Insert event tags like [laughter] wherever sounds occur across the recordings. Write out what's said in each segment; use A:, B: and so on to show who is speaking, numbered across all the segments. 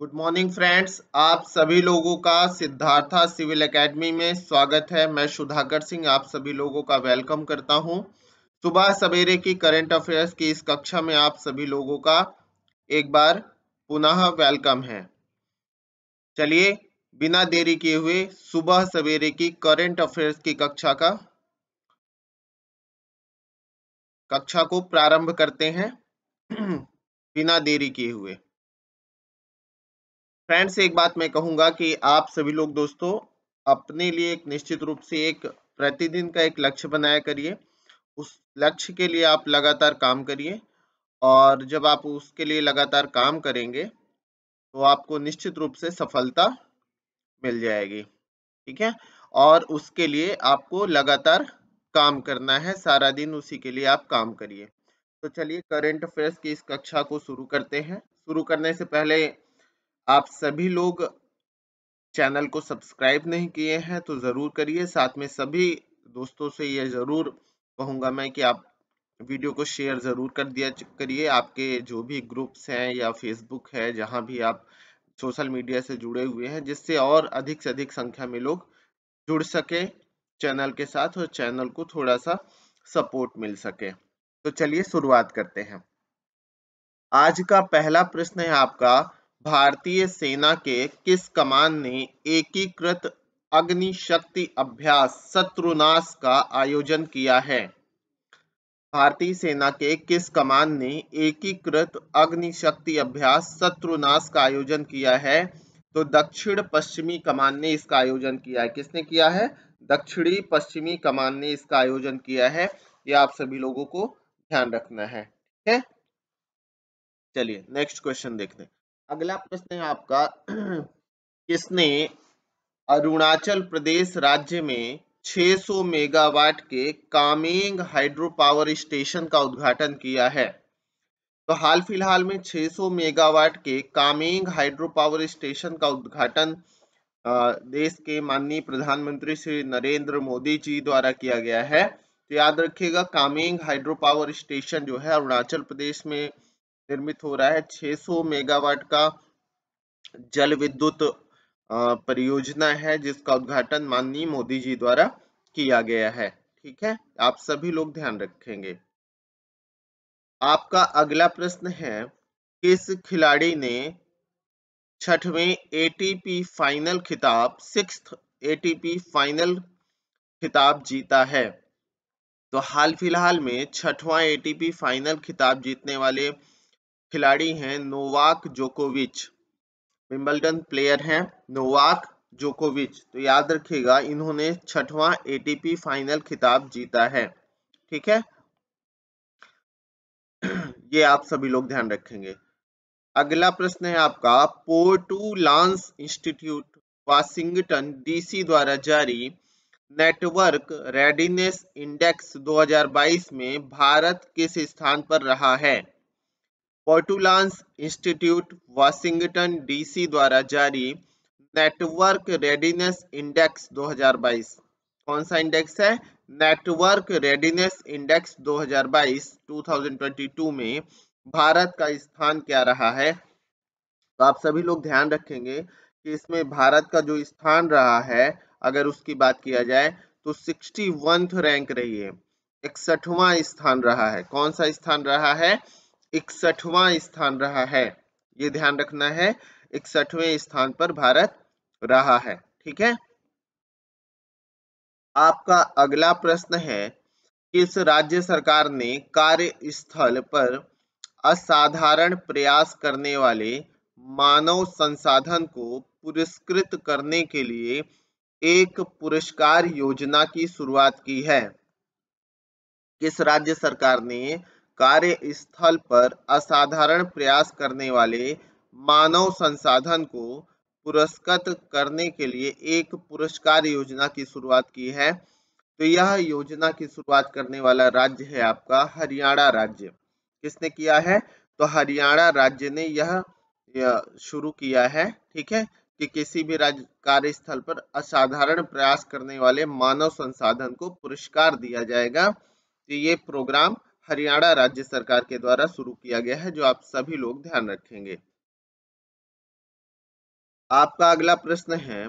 A: Good morning friends आप सभी लोगों का सिद्धार्था सिविल एकेडमी में स्वागत है। मैं सुधाकर सिंह आप सभी लोगों का वेलकम करता हूँ। सुबह सवेरे की करंट अफेयर्स की इस कक्षा में आप सभी लोगों का एक बार पुनः वेलकम है। चलिए, बिना देरी किए हुए सुबह सवेरे की करंट अफेयर्स की कक्षा का, कक्षा को प्रारंभ करते हैं। [clears throat] बिना देरी किए हुए। फ्रेंड्स एक बात मैं कहूँगा कि आप सभी लोग दोस्तों, अपने लिए एक निश्चित रूप से एक प्रतिदिन का एक लक्ष्य बनाया करिए। उस लक्ष्य के लिए आप लगातार काम करिए और जब आप उसके लिए लगातार काम करेंगे तो आपको निश्चित रूप से सफलता मिल जाएगी। ठीक है? और उसके लिए आपको लगातार काम करना है, सारा दिन उसी के लिए आप काम करिए। तो चलिए करंट अफेयर्स की इस कक्षा को शुरू करते हैं। शुरू करने से पहले आप सभी लोग चैनल को सब्सक्राइब नहीं किए हैं तो ज़रूर करिए। साथ में सभी दोस्तों से ये ज़रूर कहूँगा मैं कि आप वीडियो को शेयर ज़रूर कर दिया करिए। आपके जो भी ग्रुप्स हैं या फेसबुक है, जहाँ भी आप सोशल मीडिया से जुड़े हुए हैं, जिससे और अधिक से अधिक संख्या में लोग जुड़ सके चैनल के साथ और चैनल को थोड़ा सा सपोर्ट मिल सके। तो चलिए शुरुआत करते हैं। आज का पहला प्रश्न है आपका भारतीय सेना के किस कमान ने एकीकृत अग्नि शक्ति अभ्यास शत्रुनाश का आयोजन किया है? भारतीय सेना के किस कमान ने एकीकृत अग्नि शक्ति अभ्यास शत्रुनाश का आयोजन किया है? तो दक्षिण पश्चिमी कमान ने इसका आयोजन किया है। किसने किया है? दक्षिणी पश्चिमी कमान ने इसका आयोजन किया है। ये आप सभी लोगों को ध्यान रखना है। ठीक है? चलिए नेक्स्ट क्वेश्चन देखते हैं। अगला प्रश्न है आपका, [clears throat] किसने अरुणाचल प्रदेश राज्य में 600 मेगावाट के कामेंग हाइड्रो पावर स्टेशन का उद्घाटन किया है? तो हाल फ़िलहाल में 600 मेगावाट के कामेंग हाइड्रो पावर स्टेशन का उद्घाटन देश के माननीय प्रधानमंत्री श्री नरेंद्र मोदी जी द्वारा किया गया है। तो याद रखिएगा, कामेंग हाइड्रो पावर स्टेशन जो है अरुणाचल प्रदेश में निर्मित हो रहा है। 600 मेगावाट का जल विद्युत परियोजना है, जिसका उद्घाटन माननीय मोदी जी द्वारा किया गया है। ठीक है? आप सभी लोग ध्यान रखेंगे। आपका अगला प्रश्न है, किस खिलाड़ी ने छठवें एटीपी फाइनल खिताब सिक्स एटीपी फाइनल खिताब जीता है? तो हाल फ़िलहाल में छठवां एटीपी फाइनल खिताब जीतने वाले खिलाड़ी हैं नोवाक जोकोविच। विम्बलडन प्लेयर हैं नोवाक जोकोविच। तो याद रखिएगा, इन्होंने छठवां एटीपी फाइनल खिताब जीता है। ठीक है? [clears throat] ये आप सभी लोग ध्यान रखेंगे। अगला प्रश्न है आपका, Portulans institute, Washington DC द्वारा जारी नेटवर्क रेडीनेस इंडेक्स 2022 में भारत किस स्थान पर रहा है? पोर्टुलांस इंस्टीट्यूट, वाशिंगटन डीसी द्वारा जारी नेटवर्क रेडीनेस इंडेक्स 2022 कौन सा इंडेक्स है? नेटवर्क रेडीनेस इंडेक्स 2022 2022 में भारत का स्थान क्या रहा है? तो आप सभी लोग ध्यान रखेंगे कि इसमें भारत का जो स्थान रहा है, अगर उसकी बात किया जाए तो सिक्सटी रैंक रही है। इकसठवा स्थान रहा है। कौन सा स्थान रहा है? इकसठवा स्थान रहा है। ये ध्यान रखना है, इकसठवें स्थान पर भारत रहा है, ठीक है? आपका अगला प्रश्न है, किस राज्य सरकार ने कार्यस्थल पर असाधारण प्रयास करने वाले मानव संसाधन को पुरस्कृत करने के लिए एक पुरस्कार योजना की शुरुआत की है? किस राज्य सरकार ने कार्यस्थल पर असाधारण प्रयास करने वाले मानव संसाधन को पुरस्कृत करने के लिए एक पुरस्कार योजना की शुरुआत की है। तो यह योजना की शुरुआत करने वाला राज्य है आपका हरियाणा राज्य। किसने किया है? तो हरियाणा राज्य ने यह, यह शुरू किया है ठीक है कि किसी भी राज्य कार्यस्थल पर असाधारण प्रयास करने वाले मानव संसाधन को पुरस्कार दिया जाएगा। तो ये प्रोग्राम हरियाणा राज्य सरकार के द्वारा शुरू किया गया है, जो आप सभी लोग ध्यान रखेंगे। आपका अगला प्रश्न है,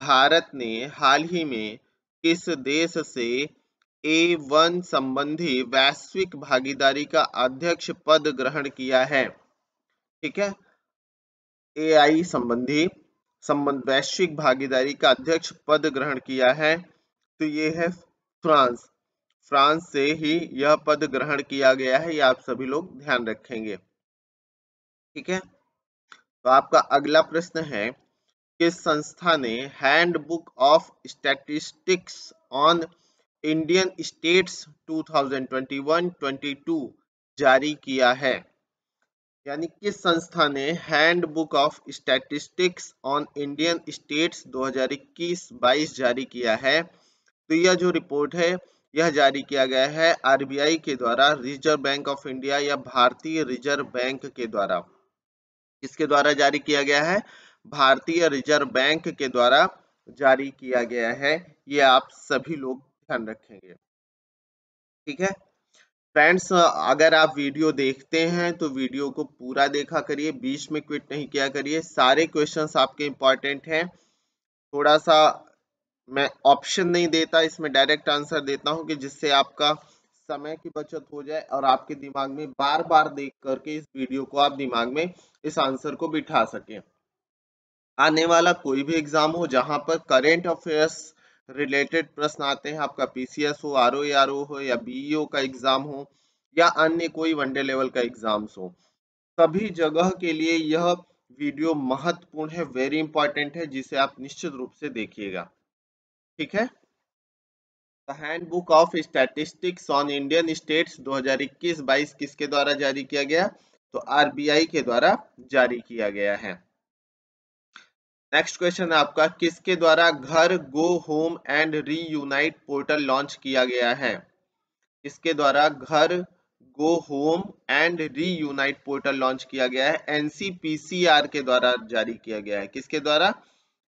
A: भारत ने हाल ही में किस देश से ए वन संबंधी वैश्विक भागीदारी का अध्यक्ष पद ग्रहण किया है? ठीक है? ए आई संबंधी संबंध, वैश्विक भागीदारी का अध्यक्ष पद ग्रहण किया है तो ये है फ्रांस। फ्रांस से ही यह पद ग्रहण किया गया है, ये आप सभी लोग ध्यान रखेंगे। ठीक है? तो आपका अगला प्रश्न है, किस संस्था ने handbook of statistics on Indian states 2021-22 जारी किया है? यानी किस संस्था ने handbook of statistics on Indian states 2021-22 जारी किया है? तो यह जो रिपोर्ट है यह जारी किया गया है आरबीआई के द्वारा, रिज़र्व बैंक ऑफ़ इंडिया या भारतीय रिज़र्व बैंक के द्वारा। किसके द्वारा जारी किया गया है? भारतीय रिज़र्व बैंक के द्वारा जारी किया गया है। ये आप सभी लोग ध्यान रखेंगे। ठीक है? फ्रेंड्स, अगर आप वीडियो देखते हैं तो वीडियो को पूरा देखा करिए, बीच में क्विट नहीं किया करिए। सारे क्वेश्चंस आपके इंपॉर्टेंट हैं। थोड़ा सा मैं ऑप्शन नहीं देता, इसमें डायरेक्ट आंसर देता हूँ कि जिससे आपका समय की बचत हो जाए और आपके दिमाग में बार बार देख करके इस वीडियो को आप दिमाग में इस आंसर को बिठा सके। आने वाला कोई भी एग्ज़ाम हो जहाँ पर करेंट अफेयर्स रिलेटेड प्रश्न आते हैं, आपका पीसीएस हो आर ओ हो या बीईओ का एग्ज़ाम हो या अन्य कोई वनडे लेवल का एग्ज़ाम्स हो, सभी जगह के लिए यह वीडियो महत्वपूर्ण है वेरी इंपॉर्टेंट है, जिसे आप निश्चित रूप से देखिएगा। ठीक है? Handbook of statistics on Indian states 2021-22 किसके द्वारा जारी किया गया? तो आरबीआई के द्वारा जारी किया गया है। नेक्स्ट क्वेश्चन आपका, किसके द्वारा Ghar go home and reunite portal launch किया गया है? किसके द्वारा Ghar go home and reunite portal launch किया गया है? एनसीपीसीआर के द्वारा जारी किया गया है। किसके द्वारा?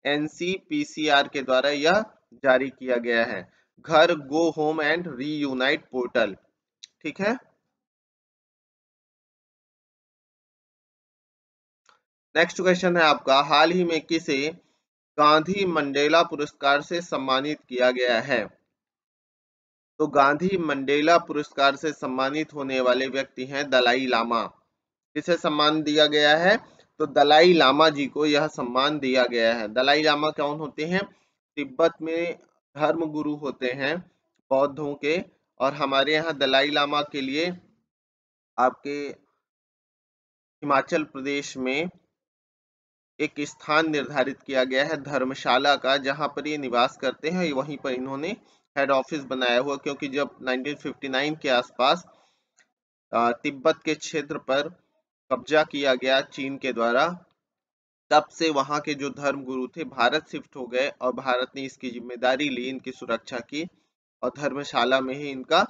A: एनसीपीसीआर के द्वारा यह जारी किया गया है। Ghar, go home and reunite portal. ठीक है? नेक्स्ट क्वेश्चन है आपका। हाल ही में किसे गांधी मंडेला पुरस्कार से सम्मानित किया गया है? तो गांधी मंडेला पुरस्कार से सम्मानित होने वाले व्यक्ति हैं दलाई लामा। किसे सम्मान दिया गया है? तो दलाई लामा जी को यह सम्मान दिया गया है। दलाई लामा कौन होते हैं? तिब्बत में धर्म गुरु होते हैं बौद्धों के और हमारे यहाँ दलाई लामा के लिए आपके हिमाचल प्रदेश में एक स्थान निर्धारित किया गया है धर्मशाला का, जहाँ पर ये निवास करते हैं। वहीं पर इन्होंने हेड ऑफ़िस बनाया हुआ, क्योंकि जब 1959 के आसपास तिब्बत के क्षेत्र पर कब्जा किया गया चीन के द्वारा तब से वहाँ के जो धर्म गुरु थे, भारत शिफ्ट हो गए और भारत ने इसकी ज़िम्मेदारी ली, इनकी सुरक्षा की और धर्मशाला में ही इनका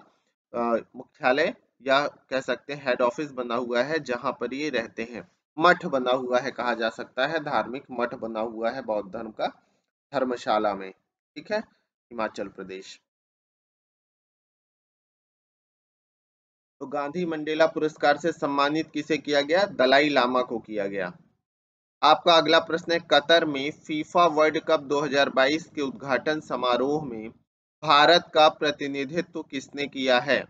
A: मुख्यालय या कह सकते हैं हेड ऑफ़िस बना हुआ है, जहाँ पर ये रहते हैं। मठ बना हुआ है कहा जा सकता है, धार्मिक मठ बना हुआ है बौद्ध धर्म का धर्मशाला में। ठीक है? हिमाचल प्रदेश। तो गांधी मंडेला पुरस्कार से सम्मानित किसे किया गया? दलाई लामा को किया गया। आपका अगला प्रश्न है, कतर में फीफा वर्ल्ड कप 2022 के उद्घाटन समारोह में भारत का प्रतिनिधित्व किसने किया है?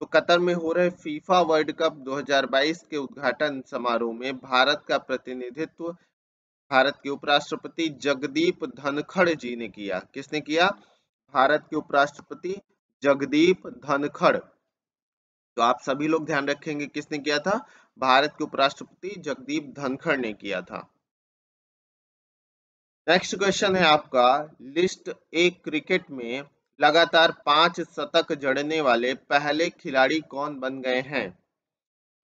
A: तो कतर में हो रहे फीफा वर्ल्ड कप 2022 के उद्घाटन समारोह में भारत का प्रतिनिधित्व भारत के उपराष्ट्रपति जगदीप धनखड़ जी ने किया। किसने किया? भारत के उपराष्ट्रपति जगदीप धनखड़। तो आप सभी लोग ध्यान रखेंगे, किसने किया था? भारत के उपराष्ट्रपति जगदीप धनखड़ ने किया था। नेक्स्ट क्वेश्चन है आपका। लिस्ट एक क्रिकेट में लगातार पाँच शतक जड़ने वाले पहले खिलाड़ी कौन बन गए हैं?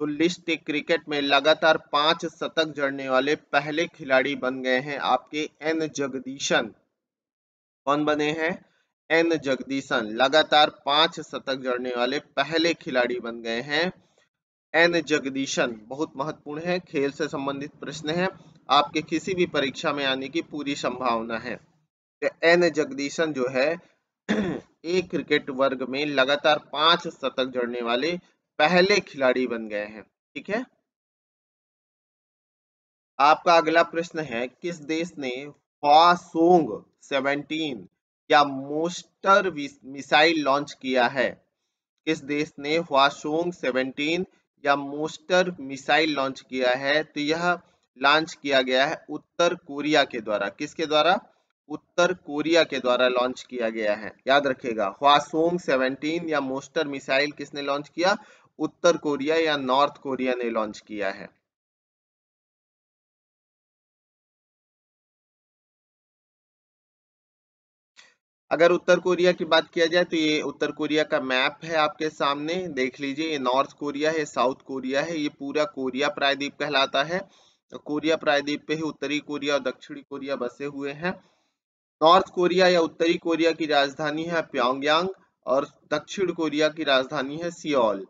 A: तो लिस्ट एक क्रिकेट में लगातार पाँच शतक जड़ने वाले पहले खिलाड़ी बन गए हैं आपके एन जगदीशन। कौन बने हैं? एन जगदीशन। लगातार पाँच शतक जड़ने वाले पहले खिलाड़ी बन गए हैं एन जगदीशन, बहुत महत्वपूर्ण है, खेल से संबंधित प्रश्न है। आपके किसी भी परीक्षा में आने की पूरी संभावना है। तो एन जगदीशन जो है, [clears throat] एक क्रिकेट वर्ग में लगातार पाँच शतक जड़ने वाले पहले खिलाड़ी बन गए हैं। ठीक है? आपका अगला प्रश्न है, किस देश ने फासोंग 17 या मोस्टर मिसाइल लॉन्च किया है? किस देश ने हुआसोंग 17 या मोस्टर मिसाइल लॉन्च किया है तो यह लॉन्च किया गया है उत्तर कोरिया के द्वारा। किसके द्वारा? उत्तर कोरिया के द्वारा लॉन्च किया गया है। याद रखेगा ह्वासोंग 17 या मोस्टर मिसाइल किसने लॉन्च किया? उत्तर कोरिया या नॉर्थ कोरिया ने लॉन्च किया है। अगर उत्तर कोरिया की बात किया जाए तो ये उत्तर कोरिया का मैप है आपके सामने। देख लीजिए, ये नॉर्थ कोरिया है, साउथ कोरिया है, ये पूरा कोरिया प्रायद्वीप कहलाता है। कोरिया प्रायद्वीप पे ही उत्तरी कोरिया और दक्षिणी कोरिया बसे हुए हैं। नॉर्थ कोरिया या उत्तरी कोरिया की राजधानी है प्योंगयांग और दक्षिण कोरिया की राजधानी है सियोल।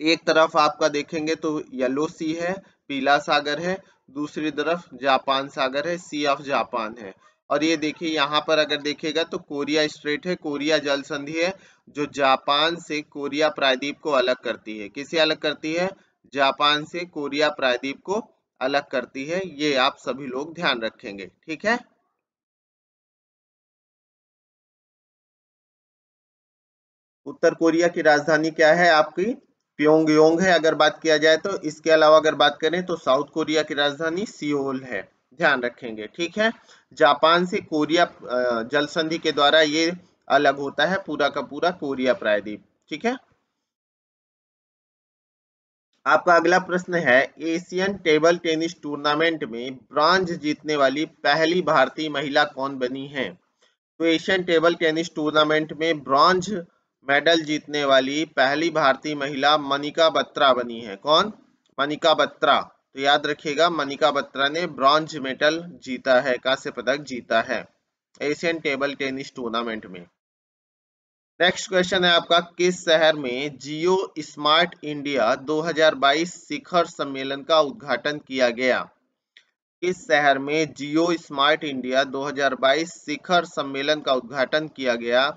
A: एक तरफ़ आपका देखेंगे तो येलो सी है, पीला सागर है, दूसरी तरफ़ जापान सागर है, सी ऑफ़ जापान है। और ये देखिए, यहाँ पर अगर देखेगा तो कोरिया स्ट्रेट है, कोरिया जल संधि है, जो जापान से कोरिया प्रायद्वीप को अलग करती है। किसे अलग करती है? जापान से कोरिया प्रायद्वीप को अलग करती है। ये आप सभी लोग ध्यान रखेंगे, ठीक है? उत्तर कोरिया की राजधानी क्या है आपकी? प्योंगयोंग है, अगर बात किया जाए तो। इसके अलावा अगर बात करें तो साउथ कोरिया की राजधानी सियोल है। ध्यान रखेंगे, ठीक है? जापान से कोरिया जल संधि के द्वारा ये अलग होता है, पूरा का पूरा कोरिया प्रायद्वीप, ठीक है? आपका अगला प्रश्न है, एशियन टेबल टेनिस टूर्नामेंट में ब्रांज जीतने वाली पहली भारतीय महिला कौन बनी है? तो एशियन टेबल टेनिस टूर्नामेंट में ब्रॉन्ज मेडल जीतने वाली पहली भारतीय महिला मनिका बत्रा बनी है। कौन? मनिका बत्रा। तो याद रखिएगा, मनिका बत्रा ने ब्रॉन्ज मेडल जीता है, कांस्य पदक जीता है, एशियन टेबल टेनिस टूर्नामेंट में। नेक्स्ट क्वेश्चन है आपका, किस शहर में जियो स्मार्ट इंडिया 2022 शिखर सम्मेलन का उद्घाटन किया गया? किस शहर में जियो स्मार्ट इंडिया 2022 शिखर सम्मेलन का उद्घाटन किया गया?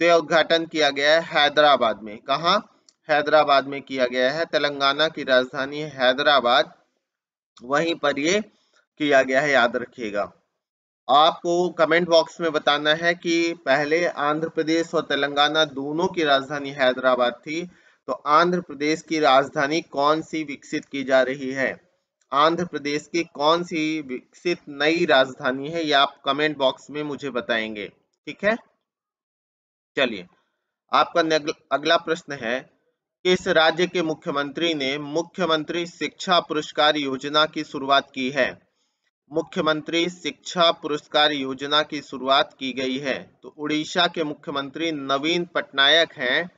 A: तो यह उद्घाटन किया गया है हैदराबाद में। कहा? हैदराबाद में किया गया है, तेलंगाना की राजधानी हैदराबाद। वहीं पर ये किया गया है, याद रखिएगा। आपको कमेंट बॉक्स में बताना है कि पहले आंध्र प्रदेश और तेलंगाना दोनों की राजधानी हैदराबाद थी तो आंध्र प्रदेश की राजधानी कौन सी विकसित की जा रही है? आंध्र प्रदेश की कौन सी विकसित नई राजधानी है, ये आप कमेंट बॉक्स में मुझे बताएँगे, ठीक है? चलिए, आपका अगला प्रश्न है किस राज्य के मुख्यमंत्री ने मुख्यमंत्री शिक्षा पुरस्कार योजना की शुरुआत की है। मुख्यमंत्री शिक्षा पुरस्कार योजना की शुरुआत की गई है। तो उड़ीसा के मुख्यमंत्री नवीन पटनायक हैं,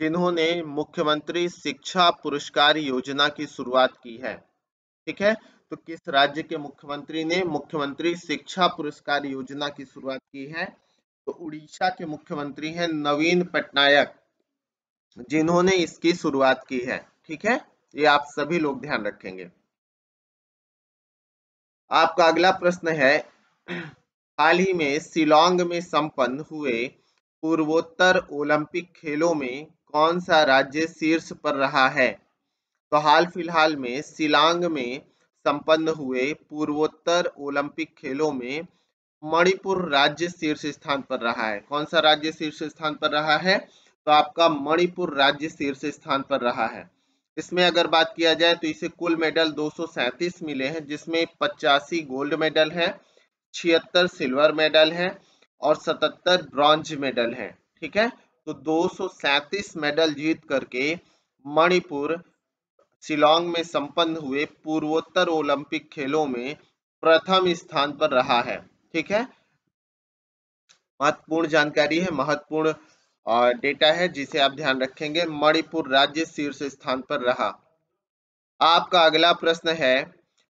A: जिन्होंने मुख्यमंत्री शिक्षा पुरस्कार योजना की शुरुआत की है। ठीक है? तो किस राज्य के मुख्यमंत्री ने मुख्यमंत्री शिक्षा पुरस्कार योजना की शुरुआत की है? तो उड़ीसा के मुख्यमंत्री हैं नवीन पटनायक। जिन्होंने इसकी शुरुआत की है, ठीक है? ये आप सभी लोग ध्यान रखेंगे। आपका अगला प्रश्न है, हाल ही में शिलोंग में संपन्न हुए पूर्वोत्तर ओलंपिक खेलों में कौन सा राज्य शीर्ष पर रहा है? तो हाल फ़िलहाल में शिलांग में संपन्न हुए पूर्वोत्तर ओलंपिक खेलों में मणिपुर राज्य शीर्ष स्थान पर रहा है। कौन सा राज्य शीर्ष स्थान पर रहा है? तो आपका मणिपुर राज्य शीर्ष स्थान पर रहा है। इसमें अगर बात किया जाए तो इसे कुल मेडल दो मिले हैं, जिसमें पचासी गोल्ड मेडल है, छिहत्तर सिल्वर मेडल है और 77 ब्रॉन्ज मेडल है, ठीक है? तो दो सौ सैंतीस मेडल जीत करके मणिपुर शिलोंग में संपन्न हुए पूर्वोत्तर ओलंपिक खेलों में प्रथम स्थान पर रहा है, ठीक है? महत्वपूर्ण जानकारी है, महत्वपूर्ण डेटा है जिसे आप ध्यान रखेंगे। मणिपुर राज्य शीर्ष स्थान पर रहा। आपका अगला प्रश्न है,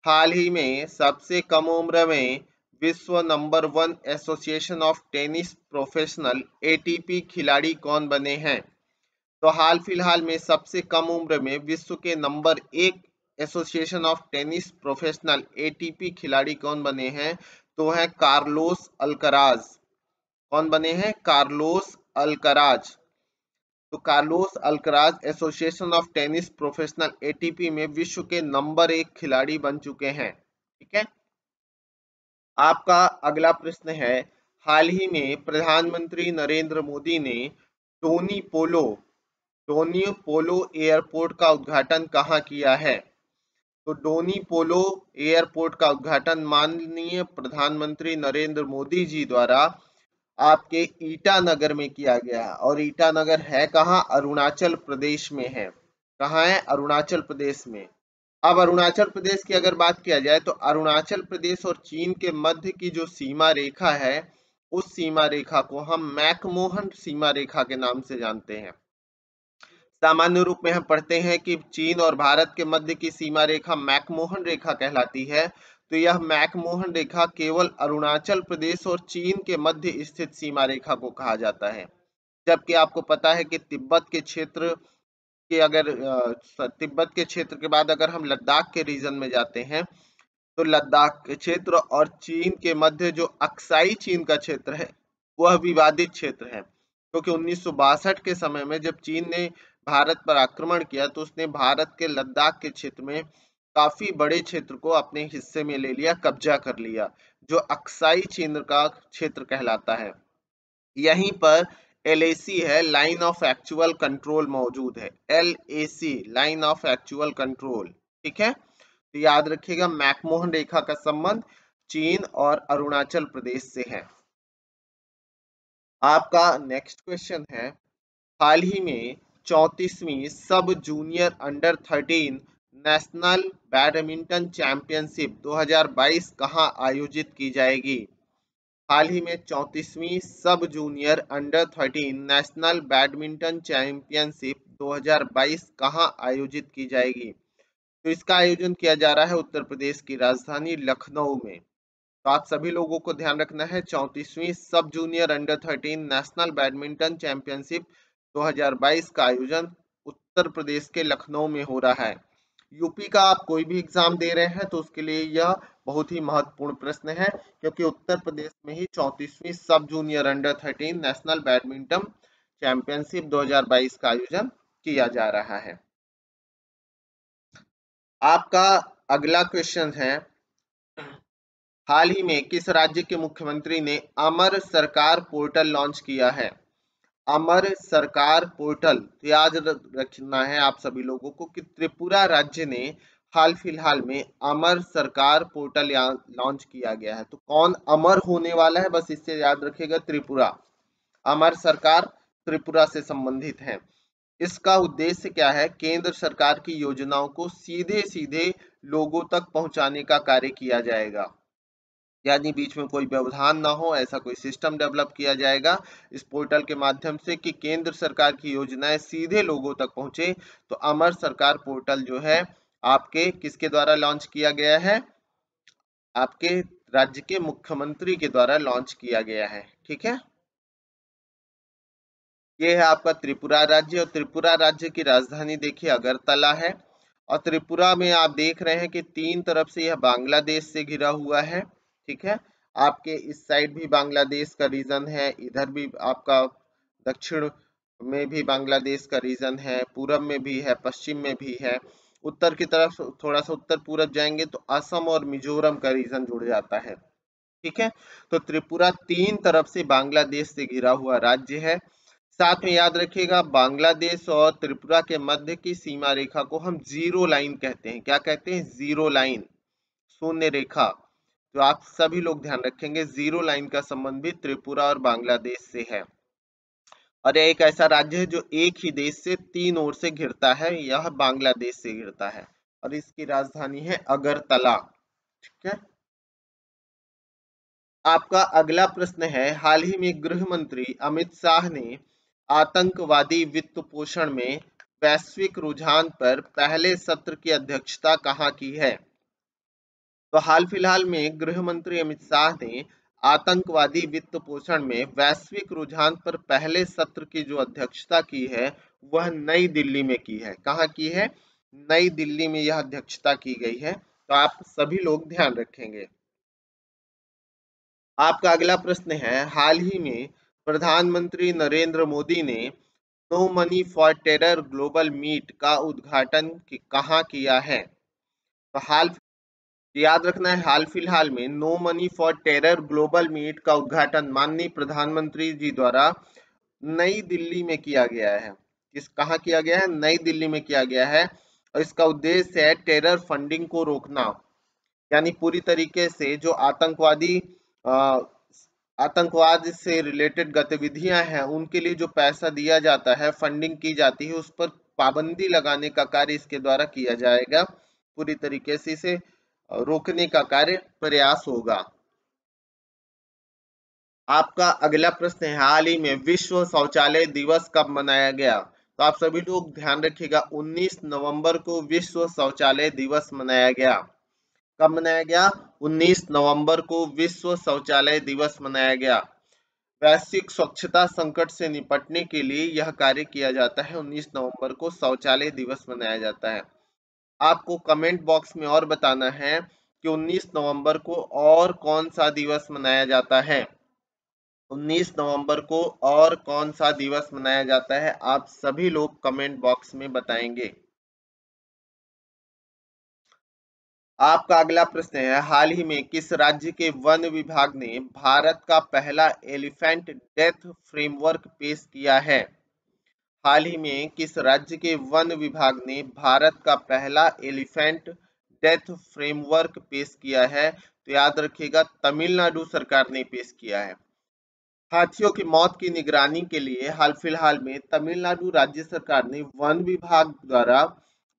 A: हाल ही में सबसे कम उम्र में विश्व number one Association of Tennis Professional ATP खिलाड़ी कौन बने हैं? तो हाल फ़िलहाल में सबसे कम उम्र में विश्व के नंबर एक Association of Tennis Professional ATP खिलाड़ी कौन बने हैं? तो है कार्लोस अल्कराज। कौन बने हैं? Carlos Alcaraz. तो Carlos Alcaraz Association of Tennis Professional ATP में विश्व के नंबर एक खिलाड़ी बन चुके हैं, ठीक है? आपका अगला प्रश्न है, हाल ही में प्रधानमंत्री नरेंद्र मोदी ने टोनी पोलो टोनी पोलो एयरपोर्ट का उद्घाटन कहाँ किया है? तो डोनी पोलो एयरपोर्ट का उद्घाटन माननीय प्रधानमंत्री नरेंद्र मोदी जी द्वारा आपके ईटानगर में किया गया। और ईटानगर है कहाँ? अरुणाचल प्रदेश में है। कहाँ है? अरुणाचल प्रदेश में। अब अरुणाचल प्रदेश की अगर बात किया जाए तो अरुणाचल प्रदेश और चीन के मध्य की जो सीमा रेखा है, उस सीमा रेखा को हम मैकमोहन सीमा रेखा के नाम से जानते हैं। सामान्य रूप में हम पढ़ते हैं कि चीन और भारत के मध्य की सीमा रेखा मैकमोहन रेखा कहलाती है। तो यह मैकमोहन रेखा केवल अरुणाचल प्रदेश और चीन के मध्य स्थित सीमा रेखा को कहा जाता है। जबकि आपको पता है कि तिब्बत के क्षेत्र के अगर तिब्बत के क्षेत्र के बाद अगर हम लद्दाख के रीजन में जाते हैं तो लद्दाख के क्षेत्र और चीन के मध्य जो अक्साई चीन का क्षेत्र है, वह विवादित क्षेत्र है। क्योंकि उन्नीस के समय में जब चीन ने भारत पर आक्रमण किया तो उसने भारत के लद्दाख के क्षेत्र में काफ़ी बड़े क्षेत्र को अपने हिस्से में ले लिया, कब्जा कर लिया, जो अक्साई चीन का क्षेत्र कहलाता है। यहीं पर एलएसी है, लाइन ऑफ़ एक्चुअल कंट्रोल मौजूद है। LAC, line of actual control, ठीक है? तो याद रखिएगा, मैकमोहन रेखा का संबंध चीन और अरुणाचल प्रदेश से है। आपका नेक्स्ट क्वेश्चन है, हाल ही में चौतीसवीं sub junior under thirteen national badminton championship 2022 कहाँ आयोजित की जाएगी? हाल ही में चौतीसवीं sub junior under thirteen national badminton championship 2022 कहाँ आयोजित की जाएगी? तो इसका आयोजन किया जा रहा है उत्तर प्रदेश की राजधानी लखनऊ में। तो आप सभी लोगों को ध्यान रखना है, चौतीसवीं sub junior under thirteen national badminton championship 2022 का आयोजन उत्तर प्रदेश के लखनऊ में हो रहा है। यूपी का आप कोई भी एग्ज़ाम दे रहे हैं तो उसके लिए यह बहुत ही महत्वपूर्ण प्रश्न है, क्योंकि उत्तर प्रदेश में ही चौतीसवीं sub junior under thirteen national badminton championship 2022 का आयोजन किया जा रहा है। आपका अगला क्वेश्चन है, हाल ही में किस राज्य के मुख्यमंत्री ने अमर सरकार पोर्टल लॉन्च किया है? अमर सरकार पोर्टल तो याद रखना है आप सभी लोगों को कि त्रिपुरा राज्य ने हाल फ़िलहाल में अमर सरकार पोर्टल लॉन्च किया गया है। तो कौन अमर होने वाला है? बस इससे याद रखिएगा त्रिपुरा। अमर सरकार त्रिपुरा से संबंधित है। इसका उद्देश्य क्या है? केंद्र सरकार की योजनाओं को सीधे सीधे लोगों तक पहुँचाने का कार्य किया जाएगा। यानी बीच में कोई व्यवधान ना हो, ऐसा कोई सिस्टम डेवलप किया जाएगा इस पोर्टल के माध्यम से कि केंद्र सरकार की योजनाएँ सीधे लोगों तक पहुँचे तो अमर सरकार पोर्टल जो है आपके किसके द्वारा लॉन्च किया गया है? आपके राज्य के मुख्यमंत्री के द्वारा लॉन्च किया गया है, ठीक है? ये है आपका त्रिपुरा राज्य, और त्रिपुरा राज्य की राजधानी देखिए अगरतला है, और त्रिपुरा में आप देख रहे हैं कि तीन तरफ़ से यह बांग्लादेश से घिरा हुआ है। ठीक है? आपके इस साइड भी बांग्लादेश का रीजन है, इधर भी आपका दक्षिण में भी बांग्लादेश का रीजन है, पूरब में भी है, पश्चिम में भी है। उत्तर की तरफ़ थोड़ा सा उत्तर पूरब जाएँगे तो असम और मिजोरम का रीजन जुड़ जाता है। ठीक है? तो त्रिपुरा तीन तरफ़ से बांग्लादेश से घिरा हुआ राज्य है। साथ में याद रखिएगा, बांग्लादेश और त्रिपुरा के मध्य की सीमा रेखा को हम ज़ीरो लाइन कहते हैं। क्या कहते हैं? Zero line. शून्य रेखा। तो आप सभी लोग ध्यान रखेंगे, ज़ीरो लाइन का संबंध भी त्रिपुरा और बांग्लादेश से है। और एक ऐसा राज्य है जो एक ही देश से तीन ओर से घिरता है, यह बांग्लादेश से घिरता है। और इसकी राजधानी है अगरतला, ठीक है? आपका अगला प्रश्न है, हाल ही में गृह मंत्री अमित शाह ने आतंकवादी वित्त पोषण में वैश्विक रुझान पर पहले सत्र की अध्यक्षता कहाँ की है? तो हाल फ़िलहाल में गृह मंत्री अमित शाह ने आतंकवादी वित्त पोषण में वैश्विक रुझान पर पहले सत्र की जो अध्यक्षता की है, वह नई दिल्ली में की है। कहाँ की है? नई दिल्ली में यह अध्यक्षता की गई है। तो आप सभी लोग ध्यान रखेंगे। आपका अगला प्रश्न है, हाल ही में प्रधानमंत्री नरेंद्र मोदी ने no money for terror global meet का उद्घाटन कहाँ किया है? तो हाल याद रखना है, हाल फ़िलहाल में no money for terror global meet का उद्घाटन माननीय प्रधानमंत्री जी द्वारा नई दिल्ली में किया गया है। किस, कहाँ किया गया है? नई दिल्ली में किया गया है और इसका उद्देश्य है टेरर फंडिंग को रोकना। यानी पूरी तरीके से जो आतंकवादी आतंकवाद से रिलेटेड गतिविधियाँ हैं, उनके लिए जो पैसा दिया जाता है फंडिंग की जाती है, उस पर पाबंदी लगाने का कार्य इसके द्वारा किया जाएगा। पूरी तरीके से इसे रोकने का कार्य प्रयास होगा। आपका अगला प्रश्न है, हाल ही में विश्व शौचालय दिवस कब मनाया गया? तो आप सभी लोग ध्यान रखिएगा 19 नवंबर को विश्व शौचालय दिवस मनाया गया। कब मनाया गया? 19 नवंबर को विश्व शौचालय दिवस मनाया गया। वैश्विक स्वच्छता संकट से निपटने के लिए यह कार्य किया जाता है 19 नवंबर को शौचालय दिवस मनाया जाता है। आपको कमेंट बॉक्स में और बताना है कि 19 नवंबर को और कौन सा दिवस मनाया जाता है। 19 नवंबर को और कौन सा दिवस मनाया जाता है, आप सभी लोग कमेंट बॉक्स में बताएँगे। आपका अगला प्रश्न है, हाल ही में किस राज्य के वन विभाग ने भारत का पहला एलिफेंट डेथ फ्रेमवर्क पेश किया है? हाल ही में किस राज्य के वन विभाग ने भारत का पहला एलिफेंट डेथ फ्रेमवर्क पेश किया है? तो याद रखिएगा, तमिलनाडु सरकार ने पेश किया है। हाथियों की मौत की निगरानी के लिए हाल फ़िलहाल में तमिलनाडु राज्य सरकार ने वन विभाग द्वारा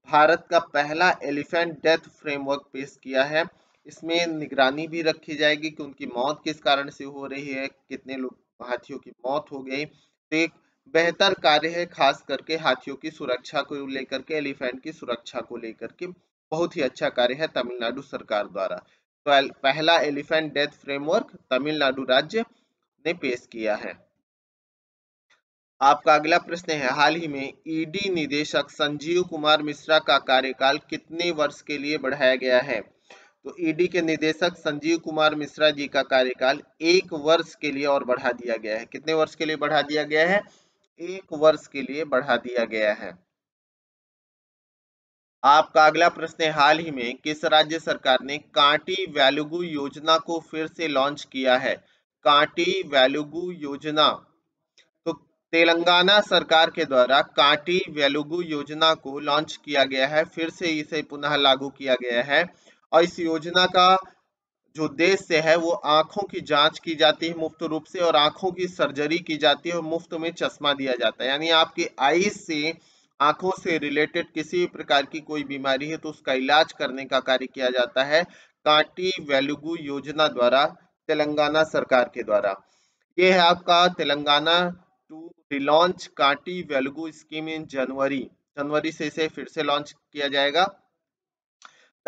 A: भारत का पहला एलिफेंट डेथ फ्रेमवर्क पेश किया है। इसमें निगरानी भी रखी जाएगी कि उनकी मौत किस कारण से हो रही है, कितने लोग हाथियों की मौत हो गई। तो एक बेहतर कार्य है, खास करके हाथियों की सुरक्षा को लेकर के, एलिफेंट की सुरक्षा को लेकर के। बहुत ही अच्छा कार्य है तमिलनाडु सरकार द्वारा। तो पहला एलिफेंट डेथ फ्रेमवर्क तमिलनाडु राज्य ने पेश किया है। आपका अगला प्रश्न है, हाल ही में ईडी निदेशक संजीव कुमार मिश्रा का कार्यकाल कितने वर्ष के लिए बढ़ाया गया है? तो ईडी के निदेशक संजीव कुमार मिश्रा जी का कार्यकाल एक वर्ष के लिए और बढ़ा दिया गया है। कितने वर्ष के लिए बढ़ा दिया गया है? एक वर्ष के लिए बढ़ा दिया गया है। आपका अगला प्रश्न है हाल ही में किस राज्य सरकार ने कांटी वैलुगु योजना को फिर से लॉन्च किया है? कांटी वेलुगु योजना। तो तेलंगाना सरकार के द्वारा कांटी वेलुगु योजना को लॉन्च किया गया है, फिर से इसे पुनः लागू किया गया है। और इस योजना का जो देश से है, वो आँखों की जाँच की जाती है मुफ़्त रूप से और आँखों की सर्जरी की जाती है और मुफ़्त में चश्मा दिया जाता है। यानी आपकी आईज से, आँखों से रिलेटेड किसी भी प्रकार की कोई बीमारी है तो उसका इलाज करने का कार्य किया जाता है कांटी वेलुगु योजना द्वारा, तेलंगाना सरकार के द्वारा। ये है आपका Telangana to relaunch Kanti Velugu scheme in January. जनवरी से इसे फिर से लॉन्च किया जाएगा।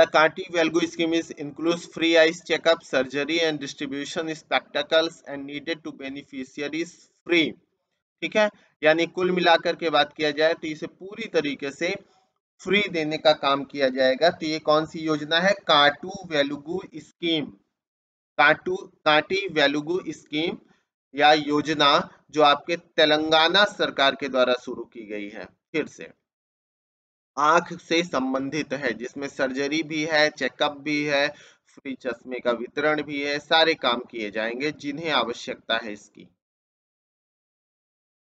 A: Kanti Velugu scheme is include free eye checkup surgery and distribution spectacles and needed to beneficiaries free ठीक है? यानी कुल मिलाकर के बात किया जाए तो इसे पूरी तरीके से फ्री देने का काम किया जाएगा। तो ये कौन सी योजना है? काटू वेलुगु स्कीम काटू काटी वेलुगु स्कीम या योजना जो आपके तेलंगाना सरकार के द्वारा शुरू की गई है। फिर से। आँख से संबंधित है, जिसमें सर्जरी भी है, चेकअप भी है, फ्री चश्मे का वितरण भी है, सारे काम किए जाएँगे, जिन्हें आवश्यकता है इसकी।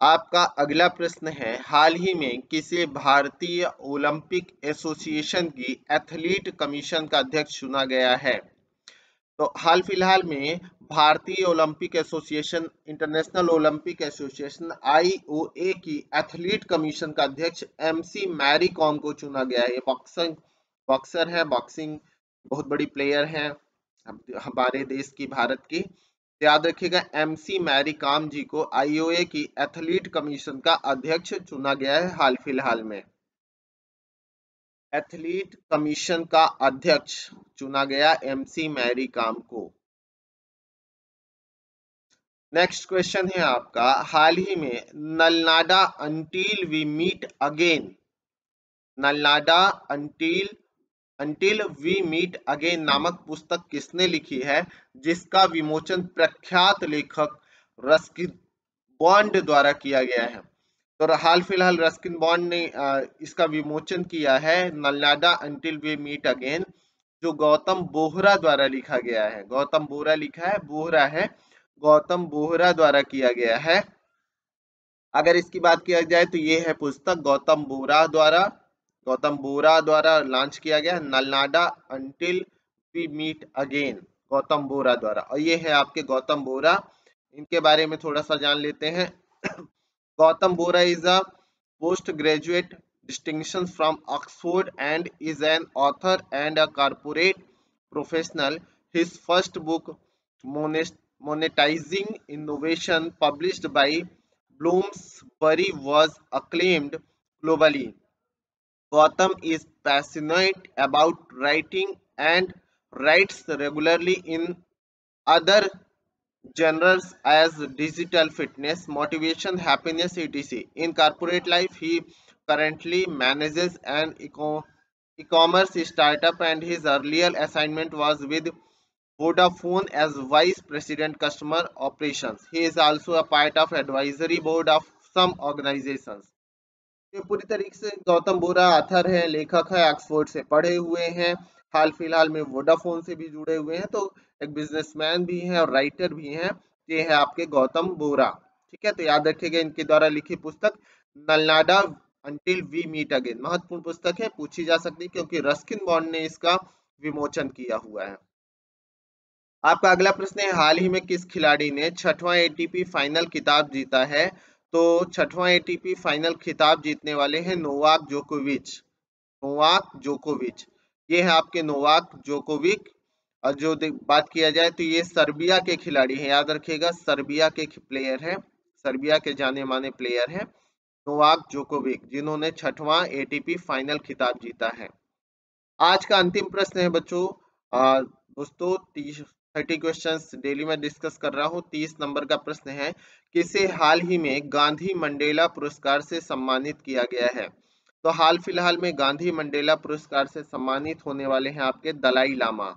A: आपका अगला प्रश्न है, हाल ही में किसे भारतीय ओलंपिक एसोसिएशन की एथलीट कमीशन का अध्यक्ष चुना गया है। तो हाल फ़िलहाल में भारतीय Olympic association, international Olympic association IOA की एथलीट कमीशन का अध्यक्ष एमसी मैरी कॉम को चुना गया है। ये बॉक्सिंग, बॉक्सर है, बॉक्सिंग बहुत बड़ी प्लेयर है हमारे देश की, भारत की। तो याद रखिएगा एमसी मैरी कॉम जी को आईओए की एथलीट कमीशन का अध्यक्ष चुना गया है हाल फ़िलहाल में। एथलीट कमीशन का अध्यक्ष चुना गया एमसी मैरी काम को। नेक्स्ट क्वेश्चन है आपका। हाल ही में नलनाडा until we meet again नलनाडा until until we meet again नामक पुस्तक किसने लिखी है, जिसका विमोचन प्रख्यात लेखक रस्किन बॉन्ड द्वारा किया गया है? तो हाल फ़िलहाल रस्किन बॉन्ड ने इसका विमोचन किया है नलनाडा अंटिल वी मीट अगेन जो गौतम बोहरा द्वारा लिखा गया है। गौतम बोहरा लिखा है, बोहरा है, गौतम बोहरा द्वारा किया गया है। अगर इसकी बात किया जाए तो ये है पुस्तक, गौतम बोरा द्वारा, गौतम बोरा द्वारा लॉन्च किया गया नलनाडा until we meet again Gautam Bora द्वारा। और ये है आपके गौतम बोरा इनके बारे में थोड़ा सा जान लेते हैं। Gautam Bora is a postgraduate distinction from Oxford and is an author and a corporate professional. His first book, Monetizing Innovation, published by Bloomsbury, was acclaimed globally. Gautam is passionate about writing and writes regularly in other genres as digital fitness, motivation, happiness, etc. In corporate life, he currently manages an e-commerce startup and his earlier assignment was with Vodafone as Vice President Customer Operations. He is also a part of advisory board of some organizations. ये पूरी तरीके से गौतम बोरा author है लेखक है Oxford से पढ़े हुए हैं हाल फ़िलहाल में वोडाफोन से भी जुड़े हुए हैं तो एक बिजनेसमैन भी हैं और राइटर भी हैं, ये है आपके गौतम बोरा। ठीक है तो याद रखिएगा इनके द्वारा लिखी पुस्तक नलनाडा अंटिल वी मीट अगेन महत्वपूर्ण पुस्तक है, पूछी जा सकती है क्योंकि रस्किन बॉन्ड ने इसका विमोचन किया हुआ है। आपका अगला प्रश्न है, हाल ही में किस खिलाड़ी ने छठवां एटीपी फाइनल खिताब जीता है? तो छठवां एटीपी फाइनल खिताब जीतने वाले हैं नोवाक जोकोविच। नोवाक जोकोविच। ये है आपके नोवाक जोकोविक। और जो बात किया जाए तो ये सर्बिया के खिलाड़ी हैं। याद रखिएगा, सर्बिया के प्लेयर हैं। सर्बिया के जाने माने प्लेयर हैं नोवाक जोकोविक, जिन्होंने छठवां एटीपी फाइनल खिताब जीता है। आज का अंतिम प्रश्न है बच्चों। दोस्तों थर्टी क्वेश्चन डेली में डिस्कस कर रहा हूँ। तीस नंबर का प्रश्न है, किसे हाल ही में गांधी मंडेला पुरस्कार से सम्मानित किया गया है? तो हाल फ़िलहाल में गांधी मंडेला पुरस्कार से सम्मानित होने वाले हैं आपके दलाई लामा।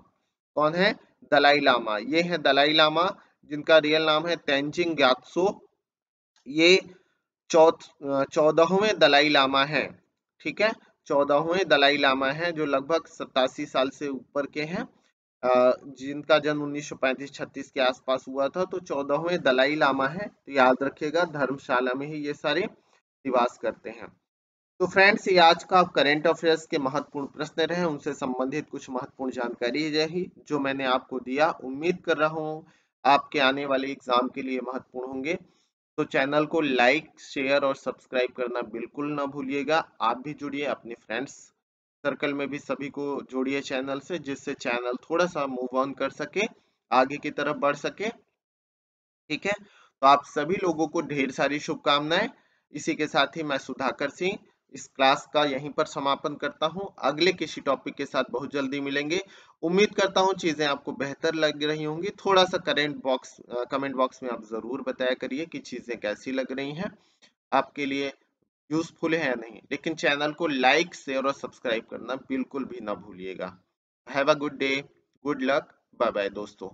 A: कौन है? दलाई लामा। ये है दलाई लामा, जिनका रियल नाम है तेंजिंग ग्यात्सो। ये चौदहवें दलाई लामा है, ठीक है? चौदहवें दलाई लामा है, जो लगभग सतासी साल से ऊपर के हैं। जिनका जन्म 1935-36 के आसपास हुआ था तो चौदहवें दलाई लामा है। तो याद रखिएगा, धर्मशाला में ही ये सारे निवास करते हैं। तो फ्रेंड्स ये आज का करेंट अफेयर्स के महत्वपूर्ण प्रश्न रहे उनसे संबंधित कुछ महत्वपूर्ण जानकारी रही, जो मैंने आपको दिया। उम्मीद कर रहा हूँ, आपके आने वाले एग्ज़ाम के लिए महत्वपूर्ण होंगे। तो चैनल को लाइक शेयर और सब्सक्राइब करना बिल्कुल ना भूलिएगा। आप भी जुड़िए अपने फ्रेंड्स सर्कल में भी सभी को जोड़िए चैनल से, जिससे चैनल थोड़ा सा मूव ऑन कर सके, आगे की तरफ़ बढ़ सके। ठीक है? तो आप सभी लोगों को ढेर सारी शुभकामनाएँ। इसी के साथ ही मैं सुधाकर सिंह इस क्लास का यहीं पर समापन करता हूँ। अगले किसी टॉपिक के साथ बहुत जल्दी मिलेंगे। उम्मीद करता हूँ चीज़ें आपको बेहतर लग रही होंगी। थोड़ा सा करेंट बॉक्स कमेंट बॉक्स में आप ज़रूर बताया करिए कि चीज़ें कैसी लग रही हैं। आपके लिए यूजफुल है या नहीं। लेकिन चैनल को लाइक शेयर और सब्सक्राइब करना बिल्कुल भी ना भूलिएगा। Have a good day good luck bye bye दोस्तों।